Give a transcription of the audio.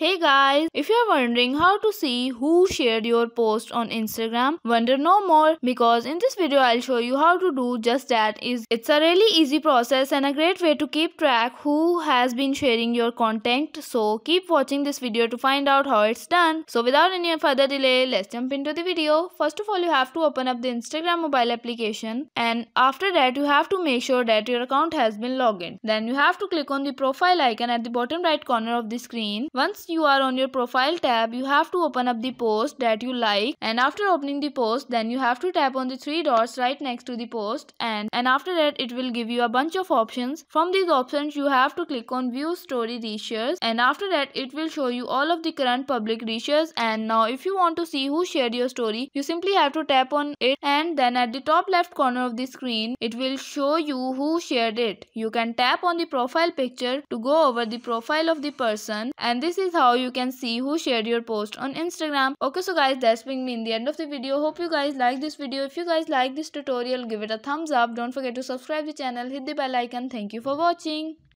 Hey guys, if you are wondering how to see who shared your post on Instagram, wonder no more because in this video I'll show you how to do just that. Is It's a really easy process and a great way to keep track who has been sharing your content. So keep watching this video to find out how it's done. So without any further delay, let's jump into the video. First of all, you have to open up the Instagram mobile application and after that you have to make sure that your account has been logged in. Then you have to click on the profile icon at the bottom right corner of the screen. Once you are on your profile tab, you have to open up the post that you like and after opening the post, then you have to tap on the three dots right next to the post and, and after that it will give you a bunch of options. From these options, you have to click on view story reshares and after that it will show you all of the current public reshares and now if you want to see who shared your story, you simply have to tap on it and then at the top left corner of the screen, it will show you who shared it. You can tap on the profile picture to go over the profile of the person and this is how you can see who shared your post on Instagram. Okay so guys that's me in the end of the video. Hope you guys like this video. If you guys like this tutorial give it a thumbs up. Don't forget to subscribe the channel, hit the bell icon. Thank you for watching.